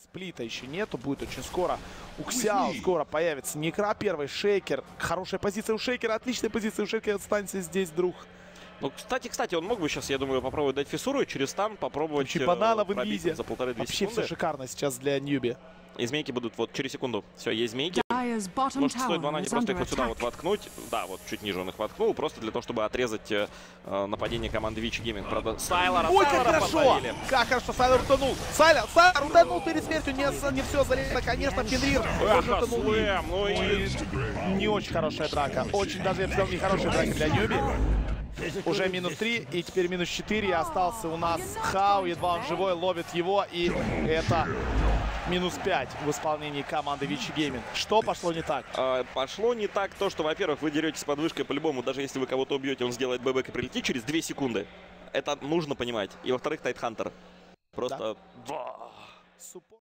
Сплита еще нету, будет очень скоро. У Ксяо скоро появится Некра первый, Шейкер. Хорошая позиция у Шейкера, отличная позиция у Шейкера. Останься здесь, друг. Ну, кстати, кстати, он мог бы сейчас, я думаю, попробовать дать фиссуру и через stun попробовать Включи э, банана в инвизе. за полторы-две Вообще секунды. все шикарно сейчас для Ньюби. И змейки будут вот через секунду. Все, есть змейки. Может, стоит банане просто их вот сюда вот воткнуть. Да, вот чуть ниже он их воткнул, просто для того, чтобы отрезать э, э, нападение команды Вичи Гейминг. Правда, Сайлора, Ой, как Сайлора хорошо! подавили. Как хорошо Сайлор ультанул! Сайля, Сайлор ультанул перед смертью, не, не все залезло, конечно, Фенрир тоже Echo, ультанул. Slam, ну и... Не очень хорошая драка. Очень даже, я бы сказал, не хорошая драка для Ньюби. Уже минус 3 и теперь минус 4. Остался у нас Хау. Едва он живой, ловит его. И это минус 5 в исполнении команды Вичи Гейминг. Что пошло не так? А, Пошло не так то, что, во-первых, вы деретесь под вышкой по-любому, даже если вы кого-то убьете, он сделает buyback и прилетит через 2 секунды. Это нужно понимать. И, во-вторых, Тайтхантер. Просто... Суппорт.